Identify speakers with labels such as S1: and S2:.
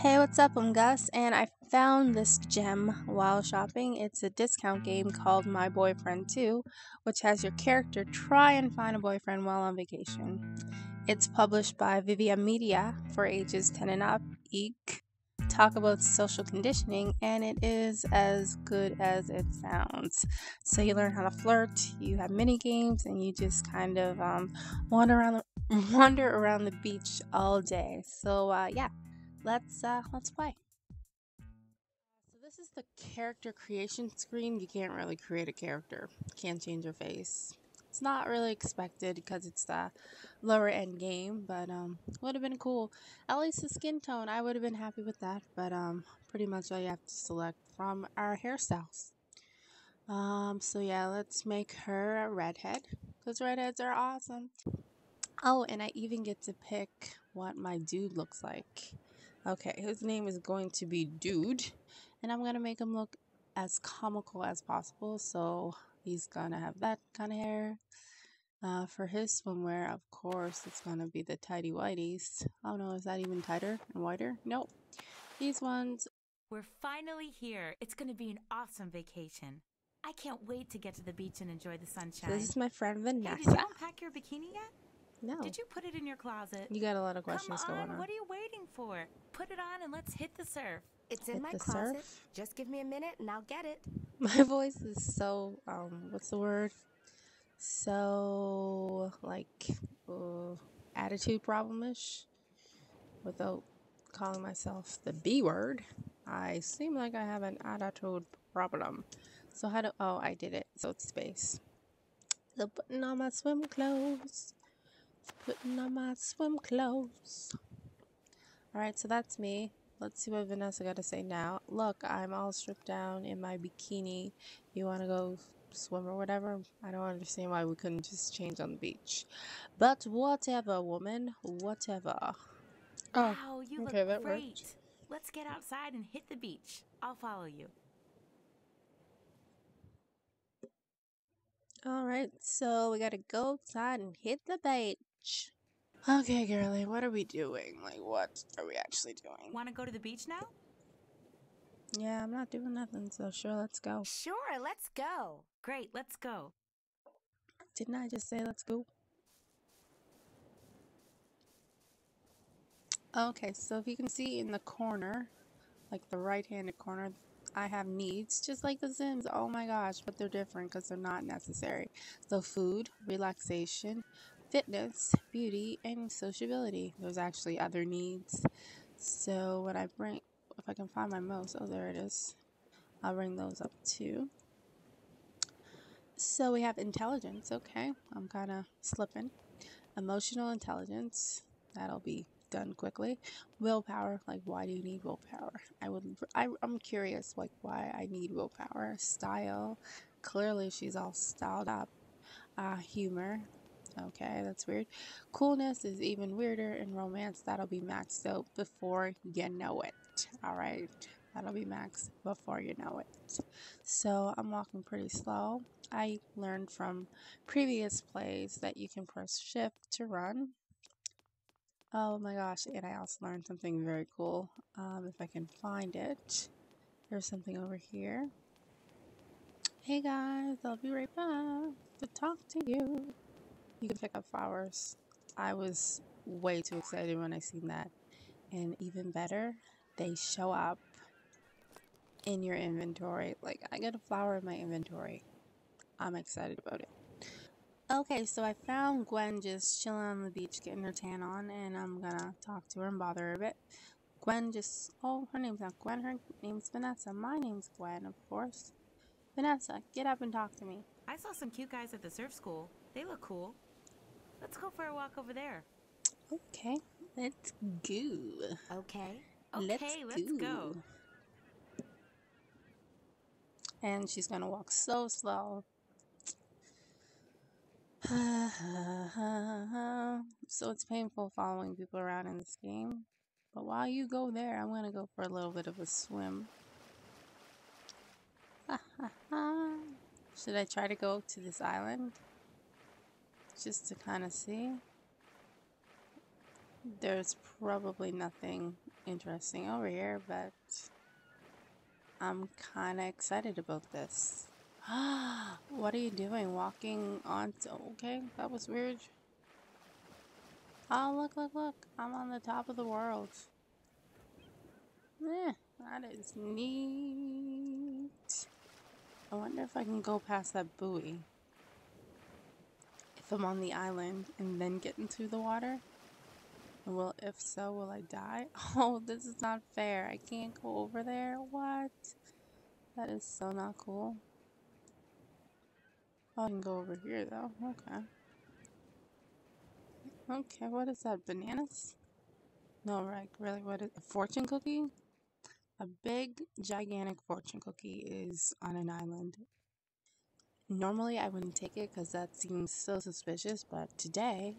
S1: Hey, what's up? I'm Gus, and I found this gem while shopping. It's a discount game called My Boyfriend 2, which has your character try and find a boyfriend while on vacation. It's published by Vivia Media for ages 10 and up. Eek. Talk about social conditioning, and it is as good as it sounds. So you learn how to flirt, you have mini games, and you just kind of um, wander around the wander around the beach all day. So uh, yeah let's uh let's play. So this is the character creation screen. You can't really create a character. Can't change your face. It's not really expected because it's the lower end game but um would have been cool. At least the skin tone i would have been happy with that but um pretty much all you have to select from our hairstyles. Um so yeah let's make her a redhead because redheads are awesome. Oh and i even get to pick what my dude looks like Okay, his name is going to be Dude, and I'm gonna make him look as comical as possible. So he's gonna have that kind of hair. Uh, for his swimwear, of course, it's gonna be the tidy whities. Oh no, is that even tighter and wider? Nope. These ones.
S2: We're finally here. It's gonna be an awesome vacation. I can't wait to get to the beach and enjoy the sunshine.
S1: This is my friend Vanessa.
S2: Hey, did you unpack your bikini yet?
S1: No.
S2: Did you put it in your closet?
S1: You got a lot of questions
S2: Come on,
S1: going on.
S2: What are you waiting for? Put it on and let's hit the surf.
S3: It's
S1: Hit
S3: in my closet.
S1: surf?
S3: Just give me a minute and I'll get it.
S1: My voice is so um what's the word? So like uh, attitude problemish without calling myself the B word. I seem like I have an attitude problem. So how do oh I did it. So it's space. The button on my swim clothes. Putting on my swim clothes. Alright, so that's me. Let's see what Vanessa got to say now. Look, I'm all stripped down in my bikini. You want to go swim or whatever? I don't understand why we couldn't just change on the beach. But whatever, woman. Whatever. Oh,
S2: wow, you
S1: okay, that
S2: look
S1: worked.
S2: great. Let's get outside and hit the beach. I'll follow you.
S1: Alright, so we gotta go outside and hit the beach. Okay, girlie, what are we doing? Like, what are we actually doing?
S2: Want to go to the beach now?
S1: Yeah, I'm not doing nothing, so sure, let's go.
S3: Sure, let's go.
S2: Great, let's go.
S1: Didn't I just say let's go? Okay, so if you can see in the corner, like the right-handed corner, I have needs, just like the Sims. Oh my gosh, but they're different because they're not necessary. So food, relaxation, fitness, beauty, and sociability. There's actually other needs. So when I bring, if I can find my mouse, oh there it is. I'll bring those up too. So we have intelligence. Okay, I'm kind of slipping. Emotional intelligence. That'll be done quickly. Willpower. Like, why do you need willpower? I would. I, I'm curious. Like, why I need willpower. Style. Clearly, she's all styled up. Uh, humor. Okay, that's weird. Coolness is even weirder. And romance. That'll be maxed out before you know it. All right. That'll be maxed before you know it. So I'm walking pretty slow. I learned from previous plays that you can press shift to run. Oh my gosh, and I also learned something very cool. Um, if I can find it. There's something over here. Hey guys, I'll be right back to talk to you. You can pick up flowers. I was way too excited when I seen that. And even better, they show up in your inventory. Like, I got a flower in my inventory. I'm excited about it. Okay, so I found Gwen just chilling on the beach getting her tan on, and I'm gonna talk to her and bother her a bit. Gwen just, oh, her name's not Gwen, her name's Vanessa. My name's Gwen, of course. Vanessa, get up and talk to me.
S2: I saw some cute guys at the surf school. They look cool. Let's go for a walk over there.
S1: Okay, let's go.
S3: Okay.
S2: Okay, let's go.
S1: And she's gonna walk so slow. so it's painful following people around in this game. But while you go there, I'm gonna go for a little bit of a swim. Should I try to go to this island? Just to kind of see? There's probably nothing interesting over here, but I'm kind of excited about this. what are you doing? Walking on... Okay, that was weird. Oh, look, look, look. I'm on the top of the world. Eh, that is neat. I wonder if I can go past that buoy. I'm on the island and then get into the water. Well, if so, will I die? Oh, this is not fair. I can't go over there. What? That is so not cool. Oh, I can go over here, though. Okay. Okay, what is that? Bananas? No, right. Really, what is a fortune cookie? A big, gigantic fortune cookie is on an island. Normally, I wouldn't take it because that seems so suspicious, but today